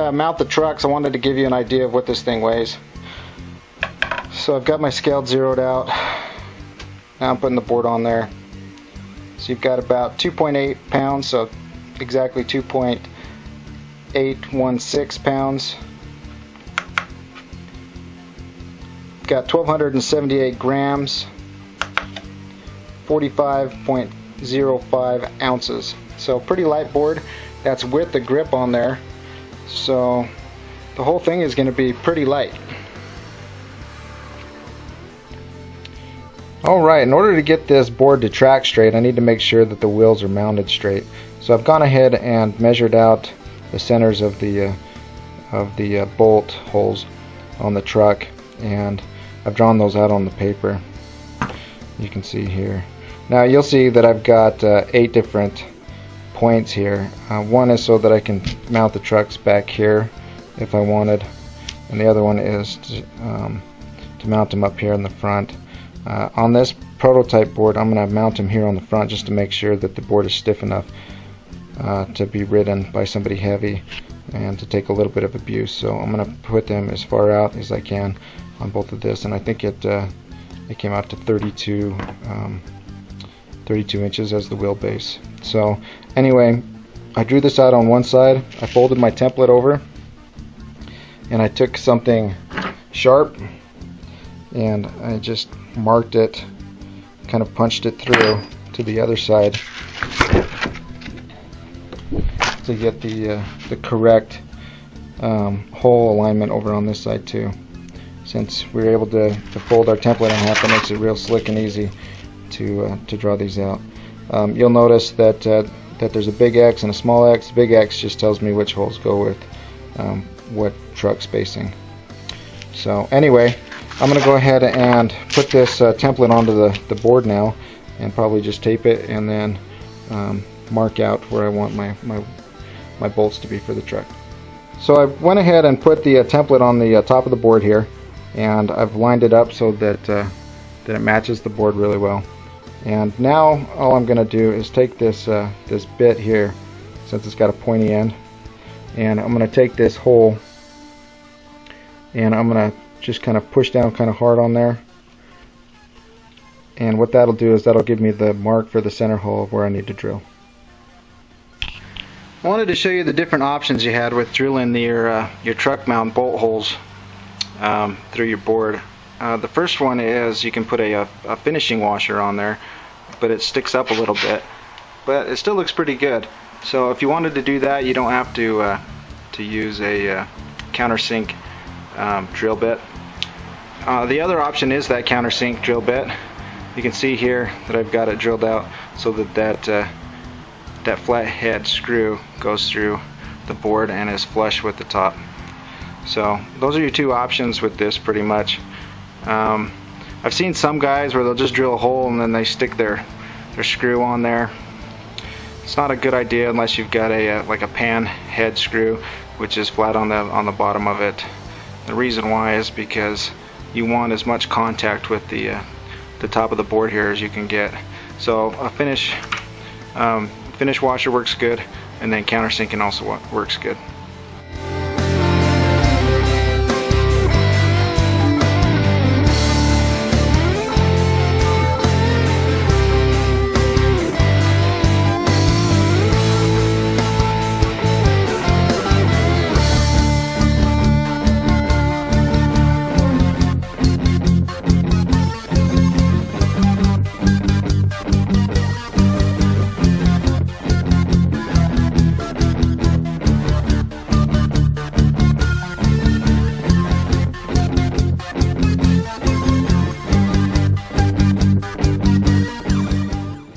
uh, mount the trucks, I wanted to give you an idea of what this thing weighs. So I've got my scale zeroed out. Now I'm putting the board on there. So you've got about 2.8 pounds, so exactly 2.816 pounds. Got 1278 grams, 45.05 ounces. So pretty light board. That's with the grip on there. So the whole thing is going to be pretty light. Alright, in order to get this board to track straight, I need to make sure that the wheels are mounted straight. So I've gone ahead and measured out the centers of the uh, of the uh, bolt holes on the truck and I've drawn those out on the paper. You can see here. Now you'll see that I've got uh, eight different points here. Uh, one is so that I can mount the trucks back here if I wanted and the other one is to, um, to mount them up here in the front. Uh, on this prototype board, I'm going to mount them here on the front just to make sure that the board is stiff enough uh, to be ridden by somebody heavy and to take a little bit of abuse. So I'm going to put them as far out as I can on both of this, and I think it uh, it came out to 32 um, 32 inches as the wheelbase. So anyway, I drew this out on one side. I folded my template over, and I took something sharp and I just marked it, kind of punched it through to the other side to get the uh, the correct um, hole alignment over on this side too. Since we were able to, to fold our template in half, it makes it real slick and easy to uh, to draw these out. Um, you'll notice that uh, that there's a big X and a small X. Big X just tells me which holes go with um, what truck spacing. So anyway, I'm going to go ahead and put this uh, template onto the, the board now and probably just tape it and then um, mark out where I want my, my, my bolts to be for the truck. So I went ahead and put the uh, template on the uh, top of the board here and I've lined it up so that, uh, that it matches the board really well. And now all I'm going to do is take this, uh, this bit here since it's got a pointy end and I'm going to take this hole and I'm going to just kind of push down kind of hard on there and what that'll do is that'll give me the mark for the center hole of where I need to drill. I wanted to show you the different options you had with drilling your uh, your truck mount bolt holes um, through your board. Uh, the first one is you can put a, a, finishing washer on there but it sticks up a little bit but it still looks pretty good so if you wanted to do that you don't have to uh, to use a uh, countersink um, drill bit uh, the other option is that countersink drill bit. You can see here that I've got it drilled out so that that, that flathead screw goes through the board and is flush with the top. So those are your two options with this pretty much. Um, I've seen some guys where they'll just drill a hole and then they stick their, their screw on there. It's not a good idea unless you've got a, a uh, like a pan head screw which is flat on the on the bottom of it. The reason why is because you want as much contact with the uh, the top of the board here as you can get. So a finish um, finish washer works good, and then countersinking also works good.